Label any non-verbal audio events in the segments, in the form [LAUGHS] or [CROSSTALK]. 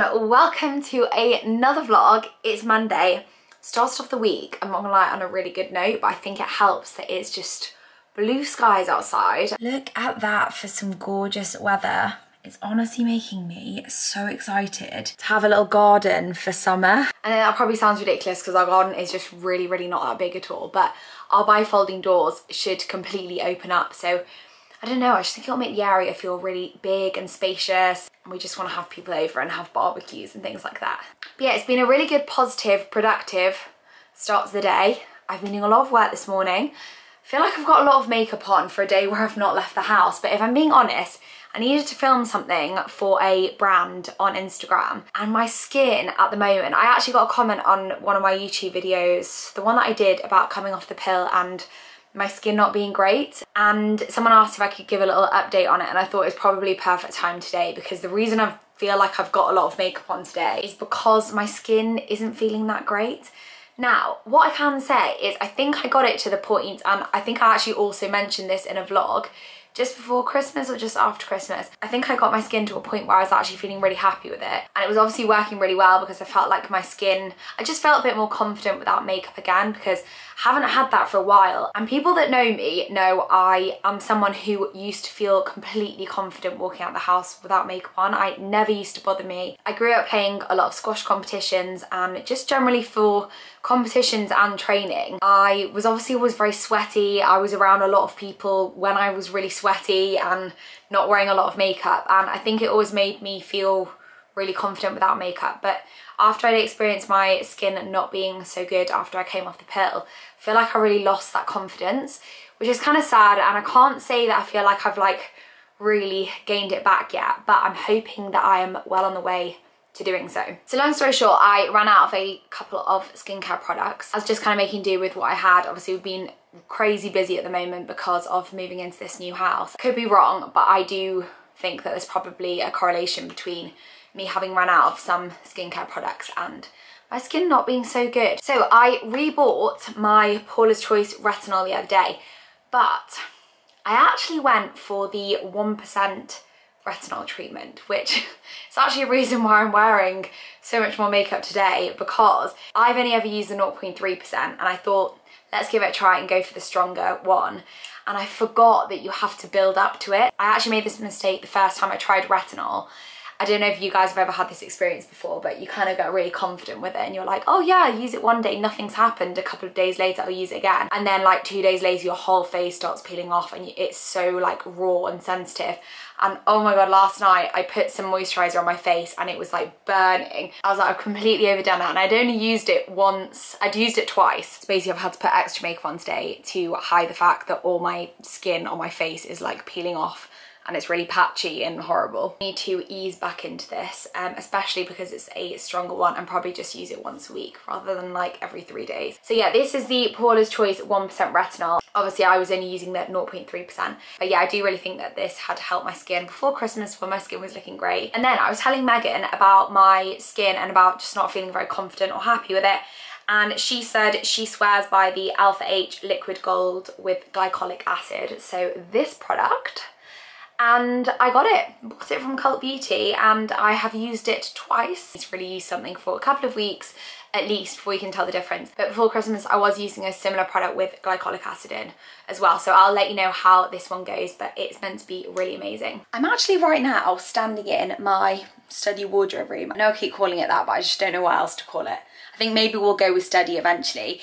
and welcome to another vlog. It's Monday, started off the week, I'm not gonna lie, on a really good note, but I think it helps that it's just blue skies outside. Look at that for some gorgeous weather. It's honestly making me so excited to have a little garden for summer. And that probably sounds ridiculous because our garden is just really, really not that big at all, but our bifolding doors should completely open up. So I don't know, I just think it'll make the area feel really big and spacious. And we just want to have people over and have barbecues and things like that. But yeah, it's been a really good, positive, productive start to the day. I've been doing a lot of work this morning. I feel like I've got a lot of makeup on for a day where I've not left the house. But if I'm being honest, I needed to film something for a brand on Instagram and my skin at the moment, I actually got a comment on one of my YouTube videos, the one that I did about coming off the pill and my skin not being great and someone asked if I could give a little update on it and I thought it's probably perfect time today because the reason I feel like I've got a lot of makeup on today is because my skin isn't feeling that great. Now, what I can say is I think I got it to the point, and I think I actually also mentioned this in a vlog, just before Christmas or just after Christmas. I think I got my skin to a point where I was actually feeling really happy with it. And it was obviously working really well because I felt like my skin, I just felt a bit more confident without makeup again because I haven't had that for a while. And people that know me know I am someone who used to feel completely confident walking out the house without makeup on. I never used to bother me. I grew up playing a lot of squash competitions and just generally for competitions and training. I was obviously always very sweaty. I was around a lot of people when I was really sweaty and not wearing a lot of makeup and I think it always made me feel really confident without makeup but after I'd experienced my skin not being so good after I came off the pill I feel like I really lost that confidence which is kind of sad and I can't say that I feel like I've like really gained it back yet but I'm hoping that I am well on the way to doing so. So long story short, I ran out of a couple of skincare products. I was just kind of making do with what I had. Obviously we've been crazy busy at the moment because of moving into this new house. Could be wrong, but I do think that there's probably a correlation between me having run out of some skincare products and my skin not being so good. So I rebought my Paula's Choice Retinol the other day, but I actually went for the 1% retinol treatment, which [LAUGHS] is actually a reason why I'm wearing so much more makeup today because I've only ever used the 0.3% and I thought, let's give it a try and go for the stronger one. And I forgot that you have to build up to it. I actually made this mistake the first time I tried retinol I don't know if you guys have ever had this experience before, but you kind of get really confident with it and you're like, oh yeah, I use it one day, nothing's happened. A couple of days later, I'll use it again. And then like two days later, your whole face starts peeling off and it's so like raw and sensitive. And oh my God, last night I put some moisturizer on my face and it was like burning. I was like, I've completely overdone it. And I'd only used it once, I'd used it twice. So basically I've had to put extra makeup on today to hide the fact that all my skin on my face is like peeling off and it's really patchy and horrible. I need to ease back into this, um, especially because it's a stronger one and probably just use it once a week rather than like every three days. So yeah, this is the Paula's Choice 1% retinol. Obviously I was only using the 0.3%, but yeah, I do really think that this had helped my skin before Christmas when my skin was looking great. And then I was telling Megan about my skin and about just not feeling very confident or happy with it and she said she swears by the Alpha H Liquid Gold with glycolic acid. So this product and I got it, bought it from Cult Beauty and I have used it twice. It's really used something for a couple of weeks at least before you can tell the difference. But before Christmas I was using a similar product with glycolic acid in as well. So I'll let you know how this one goes, but it's meant to be really amazing. I'm actually right now standing in my study wardrobe room. I know I keep calling it that, but I just don't know what else to call it. I think maybe we'll go with study eventually.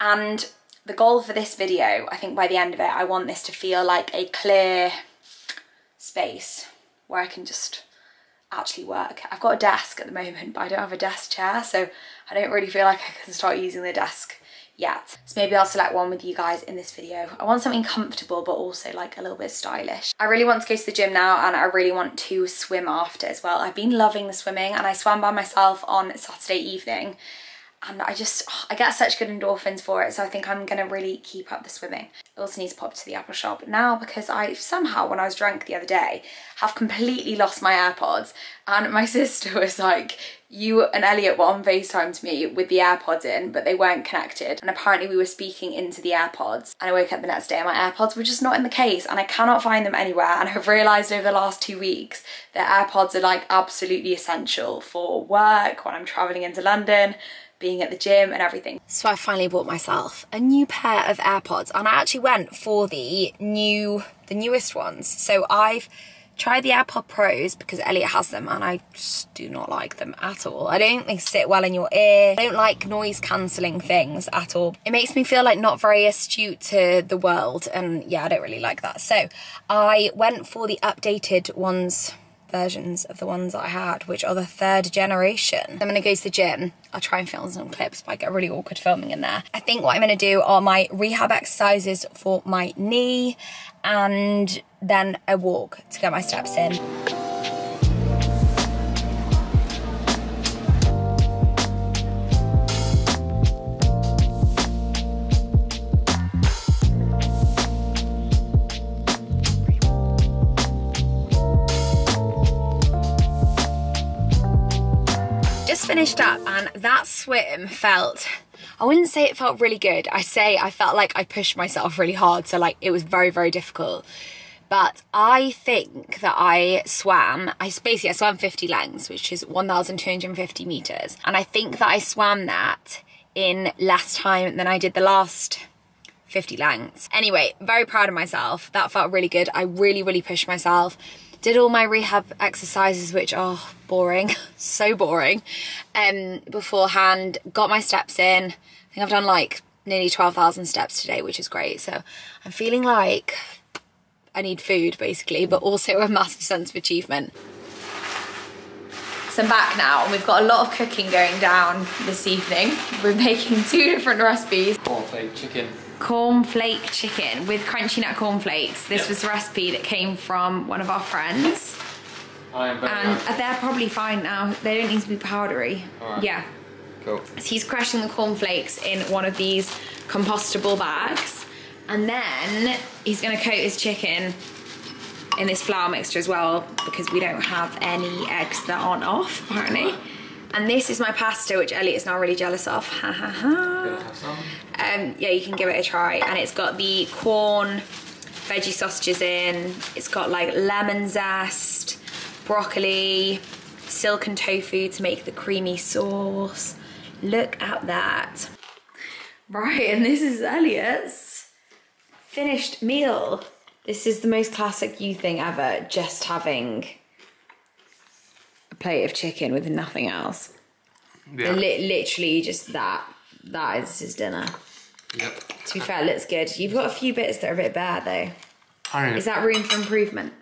And the goal for this video, I think by the end of it, I want this to feel like a clear, space where I can just actually work. I've got a desk at the moment, but I don't have a desk chair, so I don't really feel like I can start using the desk yet. So maybe I'll select one with you guys in this video. I want something comfortable, but also like a little bit stylish. I really want to go to the gym now and I really want to swim after as well. I've been loving the swimming and I swam by myself on Saturday evening and I just, [SIGHS] I get such good endorphins for it. So I think I'm gonna really keep up the swimming. I also need to pop to the Apple shop now because I somehow, when I was drunk the other day, have completely lost my AirPods. And my [LAUGHS] sister was like, you and Elliot were on FaceTime to me with the AirPods in, but they weren't connected. And apparently we were speaking into the AirPods. And I woke up the next day and my AirPods were just not in the case and I cannot find them anywhere. And [LAUGHS] I've realized over the last two weeks that AirPods are like absolutely essential for work when I'm traveling into London being at the gym and everything. So I finally bought myself a new pair of AirPods and I actually went for the new, the newest ones. So I've tried the AirPod Pros because Elliot has them and I just do not like them at all. I don't think they sit well in your ear. I don't like noise cancelling things at all. It makes me feel like not very astute to the world and yeah, I don't really like that. So I went for the updated ones versions of the ones that I had, which are the third generation. I'm gonna go to the gym. I'll try and film some clips, but I get really awkward filming in there. I think what I'm gonna do are my rehab exercises for my knee and then a walk to get my steps in. Finished up and that swim felt I wouldn't say it felt really good. I say I felt like I pushed myself really hard. So like it was very, very difficult. But I think that I swam, I basically I swam 50 lengths, which is 1,250 meters. And I think that I swam that in less time than I did the last 50 lengths. Anyway, very proud of myself. That felt really good. I really, really pushed myself did all my rehab exercises which are boring [LAUGHS] so boring um beforehand got my steps in i think i've done like nearly 12,000 steps today which is great so i'm feeling like i need food basically but also a massive sense of achievement so I'm back now and we've got a lot of cooking going down this evening. We're making two different recipes. Cornflake chicken cornflake chicken with crunchy nut cornflakes. This yep. was a recipe that came from one of our friends. I am and they're probably fine now. They don't need to be powdery. Right. Yeah. Cool. So he's crushing the cornflakes in one of these compostable bags. And then he's gonna coat his chicken in this flour mixture as well because we don't have any eggs that aren't off apparently. And this is my pasta, which Elliot is now really jealous of. Ha ha ha. Um, yeah, you can give it a try. And it's got the corn, veggie sausages in. It's got like lemon zest, broccoli, silken tofu to make the creamy sauce. Look at that. Right, and this is Elliot's finished meal. This is the most classic you thing ever, just having a plate of chicken with nothing else. Yeah. Li literally just that. That is his dinner. Yep. To be fair, it looks good. You've got a few bits that are a bit bad though. I Is that room for improvement?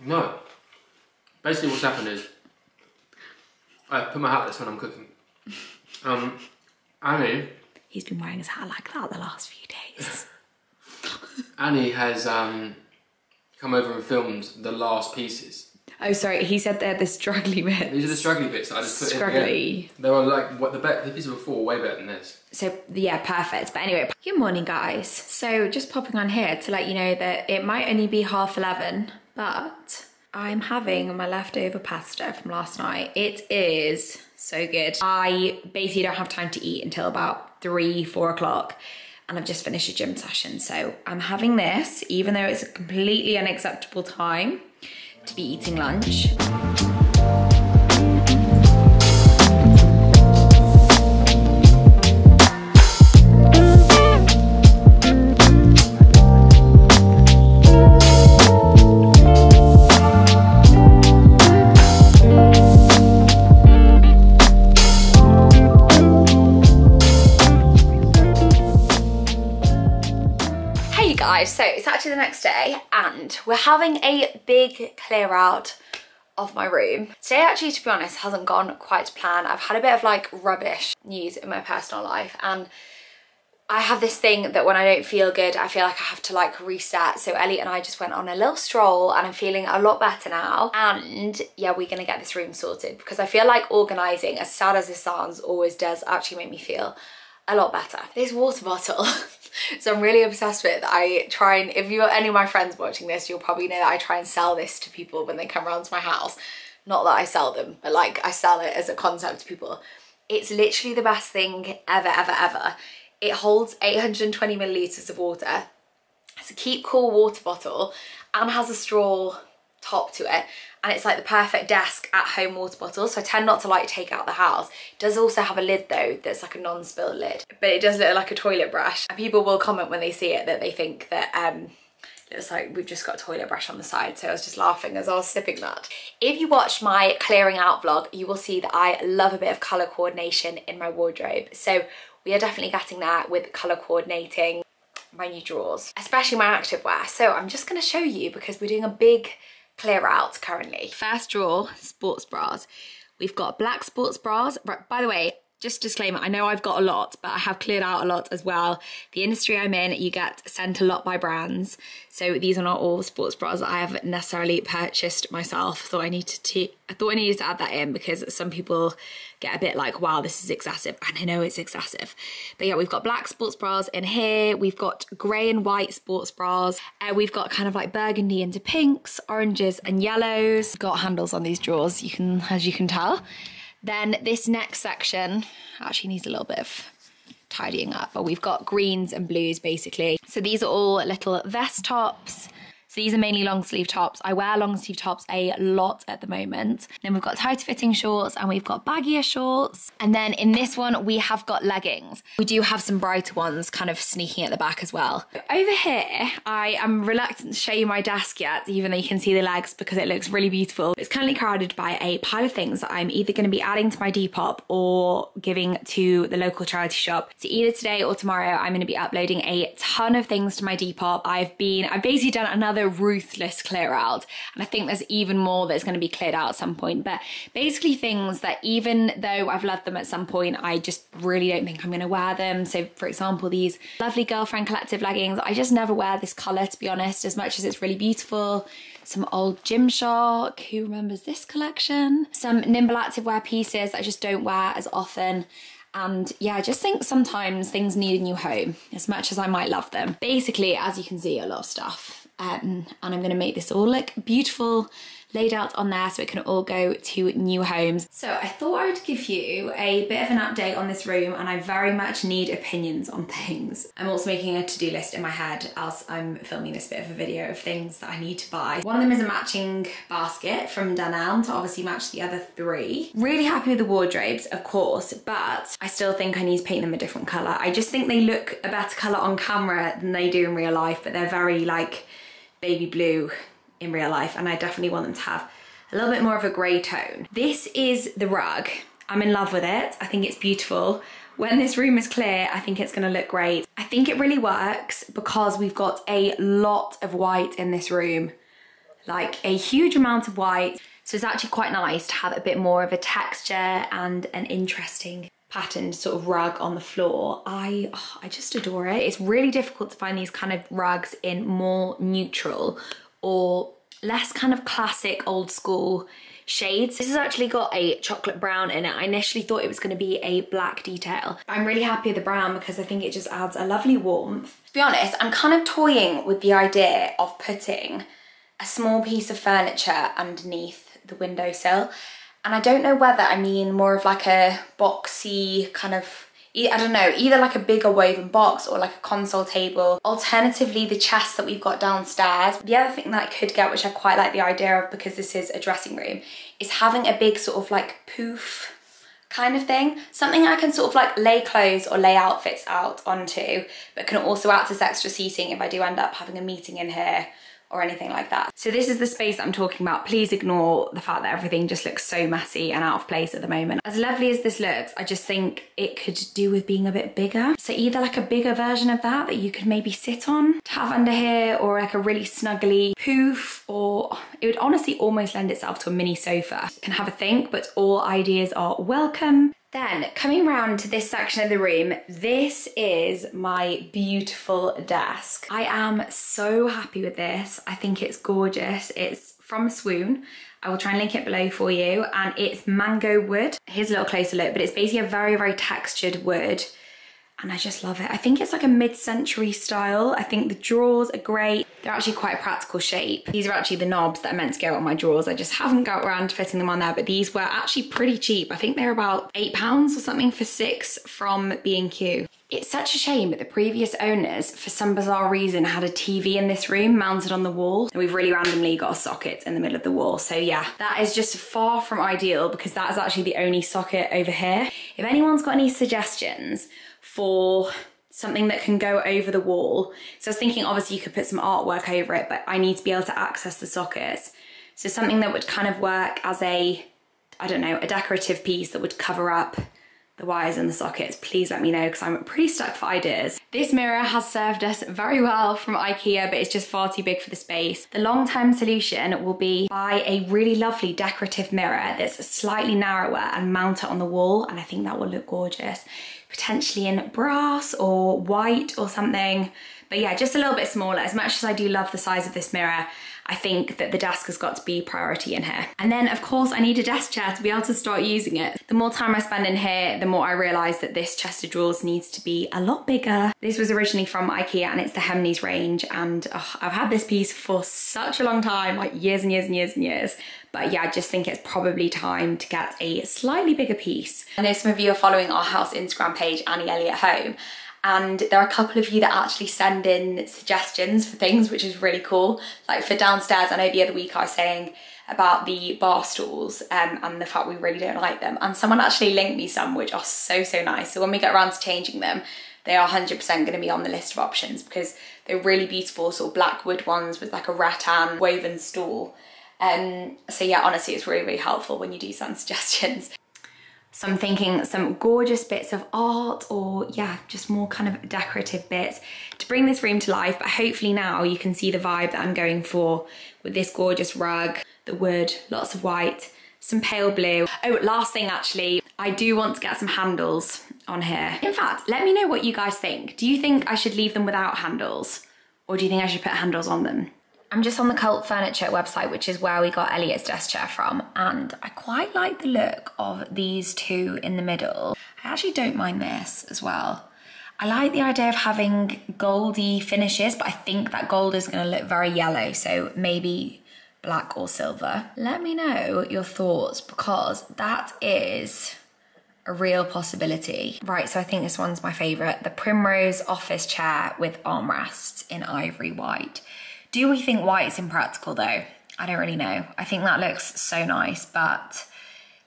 No. Basically what's happened is I put my hat this when I'm cooking. Um Annie He's been wearing his hat like that the last few days. [LAUGHS] Annie has um come over and filmed the last pieces Oh, sorry. He said they're the struggly bits. These are the struggly bits that I just put struggly. in. They were like what the the pieces before way better than this. So yeah, perfect. But anyway, good morning, guys. So just popping on here to let you know that it might only be half eleven, but I'm having my leftover pasta from last night. It is so good. I basically don't have time to eat until about three, four o'clock and I've just finished a gym session. So I'm having this, even though it's a completely unacceptable time to be eating lunch. So it's actually the next day and we're having a big clear out of my room. Today actually, to be honest, hasn't gone quite to plan. I've had a bit of like rubbish news in my personal life and I have this thing that when I don't feel good, I feel like I have to like reset. So Elliot and I just went on a little stroll and I'm feeling a lot better now. And yeah, we're gonna get this room sorted because I feel like organizing, as sad as it sounds, always does actually make me feel a lot better. This water bottle, [LAUGHS] [LAUGHS] so I'm really obsessed with. I try and, if you're any of my friends watching this, you'll probably know that I try and sell this to people when they come around to my house. Not that I sell them, but like I sell it as a concept to people. It's literally the best thing ever, ever, ever. It holds 820 milliliters of water. It's a keep cool water bottle and has a straw top to it and it's like the perfect desk at home water bottle so I tend not to like take out the house. It does also have a lid though that's like a non-spill lid but it does look like a toilet brush and people will comment when they see it that they think that um it's like we've just got a toilet brush on the side so I was just laughing as I was sipping that. If you watch my clearing out vlog you will see that I love a bit of colour coordination in my wardrobe so we are definitely getting there with colour coordinating my new drawers especially my activewear so I'm just going to show you because we're doing a big clear out currently. First drawer, sports bras. We've got black sports bras. By the way, just disclaimer, I know I've got a lot, but I have cleared out a lot as well. The industry I'm in, you get sent a lot by brands. So these are not all sports bras that I have necessarily purchased myself. so I need to, I thought I needed to add that in because some people get a bit like, wow, this is excessive. And I know it's excessive. But yeah, we've got black sports bras in here. We've got grey and white sports bras. Uh, we've got kind of like burgundy into pinks, oranges and yellows. Got handles on these drawers, you can, as you can tell. Then this next section actually needs a little bit of tidying up, but we've got greens and blues basically. So these are all little vest tops, so these are mainly long sleeve tops. I wear long sleeve tops a lot at the moment. Then we've got tighter fitting shorts and we've got baggier shorts. And then in this one, we have got leggings. We do have some brighter ones kind of sneaking at the back as well. Over here, I am reluctant to show you my desk yet, even though you can see the legs because it looks really beautiful. It's currently crowded by a pile of things that I'm either going to be adding to my Depop or giving to the local charity shop. So either today or tomorrow, I'm going to be uploading a ton of things to my Depop. I've been, I've basically done another ruthless clear out. And I think there's even more that's going to be cleared out at some point. But basically things that even though I've loved them at some point, I just really don't think I'm going to wear them. So for example, these lovely Girlfriend Collective leggings, I just never wear this colour to be honest, as much as it's really beautiful some old Gymshark, who remembers this collection? Some Nimble Active wear pieces that I just don't wear as often. And yeah, I just think sometimes things need a new home as much as I might love them. Basically, as you can see, a lot of stuff um, and I'm going to make this all look beautiful laid out on there so it can all go to new homes. So I thought I would give you a bit of an update on this room and I very much need opinions on [LAUGHS] things. I'm also making a to-do list in my head as I'm filming this bit of a video of things that I need to buy. One of them is a matching basket from Dunelm to obviously match the other three. Really happy with the wardrobes, of course, but I still think I need to paint them a different colour. I just think they look a better colour on camera than they do in real life, but they're very like baby blue in real life and I definitely want them to have a little bit more of a grey tone. This is the rug. I'm in love with it. I think it's beautiful. When this room is clear, I think it's gonna look great. I think it really works because we've got a lot of white in this room, like a huge amount of white. So it's actually quite nice to have a bit more of a texture and an interesting patterned sort of rug on the floor. I, oh, I just adore it. It's really difficult to find these kind of rugs in more neutral or less kind of classic old school shades. This has actually got a chocolate brown in it. I initially thought it was gonna be a black detail. I'm really happy with the brown because I think it just adds a lovely warmth. To be honest, I'm kind of toying with the idea of putting a small piece of furniture underneath the windowsill and I don't know whether I mean more of like a boxy kind of I don't know, either like a bigger woven box or like a console table. Alternatively, the chest that we've got downstairs. The other thing that I could get, which I quite like the idea of because this is a dressing room, is having a big sort of like poof kind of thing. Something I can sort of like lay clothes or lay outfits out onto, but can also act as extra seating if I do end up having a meeting in here or anything like that. So this is the space I'm talking about. Please ignore the fact that everything just looks so messy and out of place at the moment. As lovely as this looks, I just think it could do with being a bit bigger. So either like a bigger version of that that you could maybe sit on to have under here or like a really snuggly poof or it would honestly almost lend itself to a mini sofa. can have a think, but all ideas are welcome. Then coming around to this section of the room, this is my beautiful desk. I am so happy with this. I think it's gorgeous. It's from Swoon. I will try and link it below for you. And it's mango wood. Here's a little closer look, but it's basically a very, very textured wood and I just love it. I think it's like a mid-century style. I think the drawers are great. They're actually quite a practical shape. These are actually the knobs that are meant to go on my drawers. I just haven't got around to fitting them on there, but these were actually pretty cheap. I think they're about eight pounds or something for six from B&Q. It's such a shame that the previous owners, for some bizarre reason, had a TV in this room mounted on the wall. And we've really randomly got a socket in the middle of the wall. So yeah, that is just far from ideal because that is actually the only socket over here. If anyone's got any suggestions for something that can go over the wall. So I was thinking obviously you could put some artwork over it, but I need to be able to access the sockets. So something that would kind of work as a, I don't know, a decorative piece that would cover up the wires and the sockets, please let me know because I'm pretty stuck for ideas. This mirror has served us very well from Ikea, but it's just far too big for the space. The long-term solution will be buy a really lovely decorative mirror that's slightly narrower and mount it on the wall, and I think that will look gorgeous potentially in brass or white or something. But yeah, just a little bit smaller. As much as I do love the size of this mirror, I think that the desk has got to be priority in here. And then of course I need a desk chair to be able to start using it. The more time I spend in here, the more I realise that this chest of drawers needs to be a lot bigger. This was originally from Ikea and it's the Hemnes range and oh, I've had this piece for such a long time, like years and years and years and years. But yeah, I just think it's probably time to get a slightly bigger piece. I know some of you are following our house Instagram page, Annie Elliott Home, and there are a couple of you that actually send in suggestions for things, which is really cool. Like for downstairs, I know the other week I was saying about the bar stools um, and the fact we really don't like them. And someone actually linked me some, which are so, so nice. So when we get around to changing them, they are 100% going to be on the list of options because they're really beautiful sort of black wood ones with like a rattan woven stool um, so yeah, honestly, it's really, really helpful when you do send [LAUGHS] suggestions. So I'm thinking some gorgeous bits of art or yeah, just more kind of decorative bits to bring this room to life. But hopefully now you can see the vibe that I'm going for with this gorgeous rug, the wood, lots of white, some pale blue. Oh, last thing actually, I do want to get some handles on here. In fact, let me know what you guys think. Do you think I should leave them without handles? Or do you think I should put handles on them? I'm just on the Cult Furniture website, which is where we got Elliot's desk chair from, and I quite like the look of these two in the middle. I actually don't mind this as well. I like the idea of having goldy finishes, but I think that gold is gonna look very yellow, so maybe black or silver. Let me know your thoughts because that is a real possibility. Right, so I think this one's my favorite. The Primrose office chair with armrests in ivory white. Do we think white's impractical though? I don't really know. I think that looks so nice, but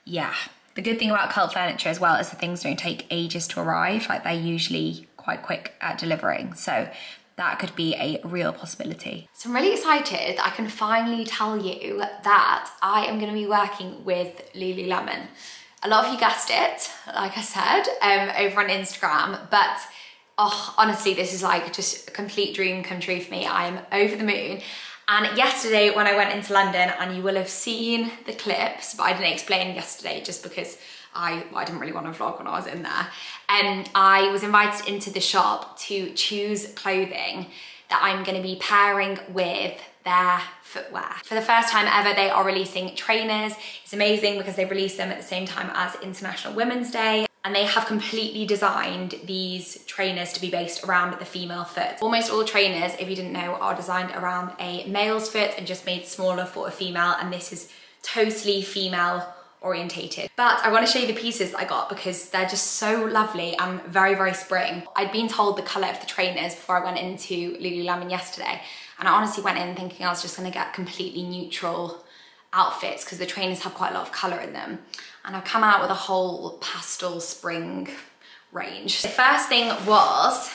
yeah. The good thing about cult furniture as well is the things don't take ages to arrive. Like they're usually quite quick at delivering. So that could be a real possibility. So I'm really excited that I can finally tell you that I am gonna be working with Lululemon. A lot of you guessed it, like I said, um, over on Instagram, but oh, honestly, this is like just a complete dream come true for me. I'm over the moon. And yesterday when I went into London, and you will have seen the clips, but I didn't explain yesterday just because I, I didn't really want to vlog when I was in there. And I was invited into the shop to choose clothing that I'm gonna be pairing with their footwear. For the first time ever, they are releasing trainers. It's amazing because they released them at the same time as International Women's Day and they have completely designed these trainers to be based around the female foot. Almost all trainers, if you didn't know, are designed around a male's foot and just made smaller for a female, and this is totally female orientated. But I want to show you the pieces I got because they're just so lovely and very, very spring. I'd been told the colour of the trainers before I went into Lululemon yesterday, and I honestly went in thinking I was just going to get completely neutral outfits because the trainers have quite a lot of colour in them and I've come out with a whole pastel spring range. The first thing was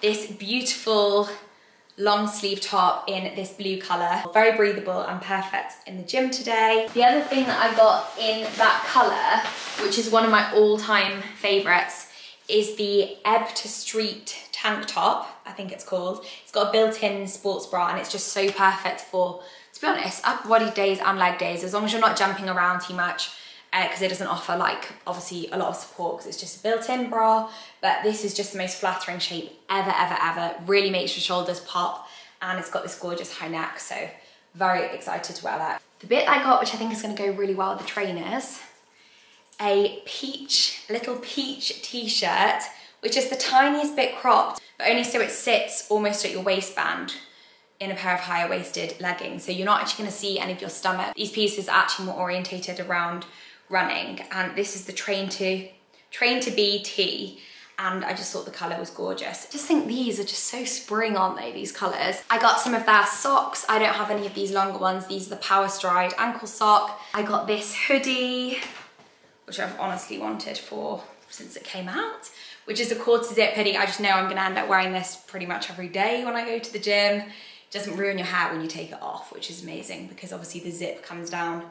this beautiful long sleeve top in this blue color. Very breathable and perfect in the gym today. The other thing that I got in that color, which is one of my all-time favorites, is the Ebb to Street tank top, I think it's called. It's got a built-in sports bra and it's just so perfect for, to be honest, upper body days and leg days, as long as you're not jumping around too much because uh, it doesn't offer like obviously a lot of support because it's just a built-in bra but this is just the most flattering shape ever ever ever really makes your shoulders pop and it's got this gorgeous high neck so very excited to wear that the bit I got which I think is going to go really well with the trainers a peach little peach t-shirt which is the tiniest bit cropped but only so it sits almost at your waistband in a pair of higher waisted leggings. So you're not actually gonna see any of your stomach. These pieces are actually more orientated around running and this is the train to train to be tee and I just thought the colour was gorgeous. I just think these are just so spring, aren't they, these colours? I got some of their socks. I don't have any of these longer ones. These are the Power Stride ankle sock. I got this hoodie, which I've honestly wanted for since it came out, which is a quarter zip hoodie. I just know I'm gonna end up wearing this pretty much every day when I go to the gym. It doesn't ruin your hair when you take it off, which is amazing because obviously the zip comes down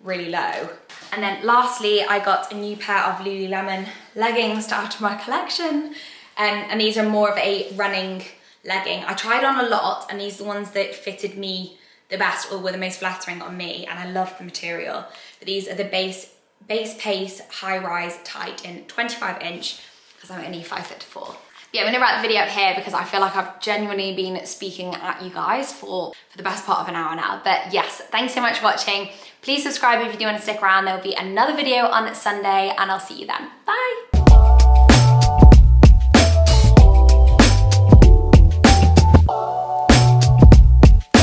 really low. And then lastly, I got a new pair of Lululemon leggings to add to my collection. Um, and these are more of a running legging. I tried on a lot and these are the ones that fitted me the best or were the most flattering on me and I love the material. But these are the base, base pace high rise tight in 25 inch because I'm only five foot four yeah, I'm gonna wrap the video up here because I feel like I've genuinely been speaking at you guys for, for the best part of an hour now. But yes, thanks so much for watching. Please subscribe if you do want to stick around. There'll be another video on Sunday and I'll see you then. Bye.